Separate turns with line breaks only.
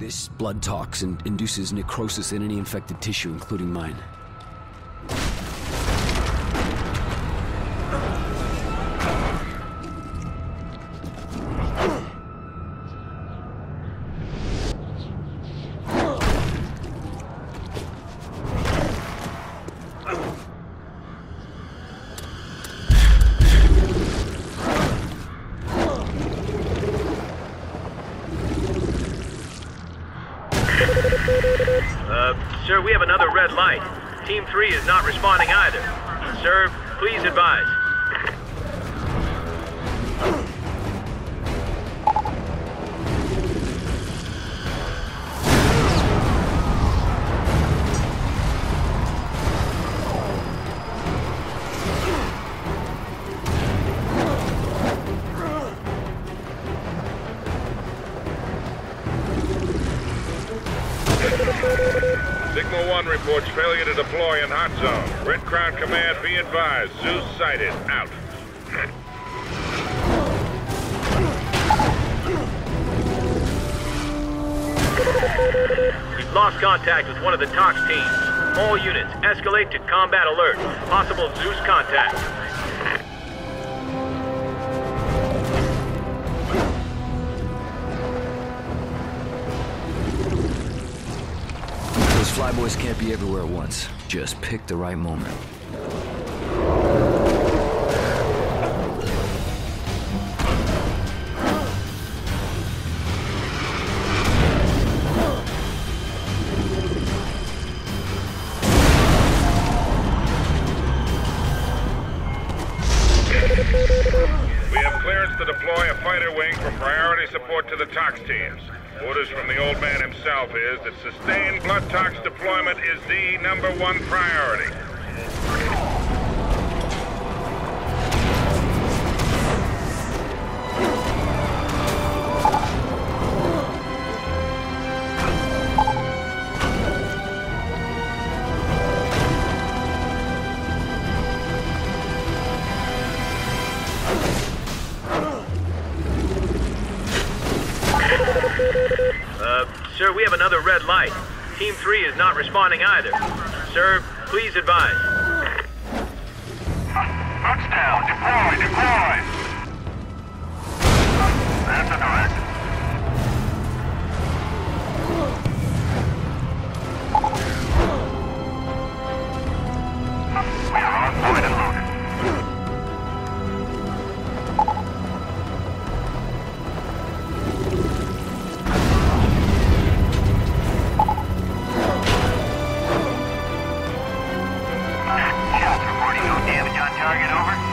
This blood toxin induces necrosis in any infected tissue, including mine.
Uh, sir, we have another red light. Team 3 is not responding either. Sir, please advise.
Sigma 1 reports failure to deploy in hot zone. Red Crown Command, be advised. Zeus sighted. Out.
We've lost contact with one of the TOX teams. All units, escalate to combat alert. Possible Zeus contact.
Flyboys can't be everywhere at once. Just pick the right moment.
We have clearance to deploy a fighter wing for priority support to the TOX teams. Orders from the old man himself is that sustained blood tox deployment is the number one priority.
Sir, we have another red light. Team 3 is not responding either. Sir, please advise.
Deploy! Target, over.